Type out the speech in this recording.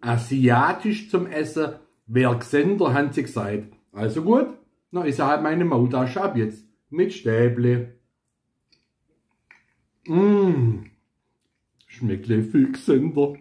asiatisch zum Essen Wer Xender hat sie gesagt. Also gut, na ist halt meine Maultasche ab jetzt. Mit Stäble. Mmh. Schmeckt viel Xender.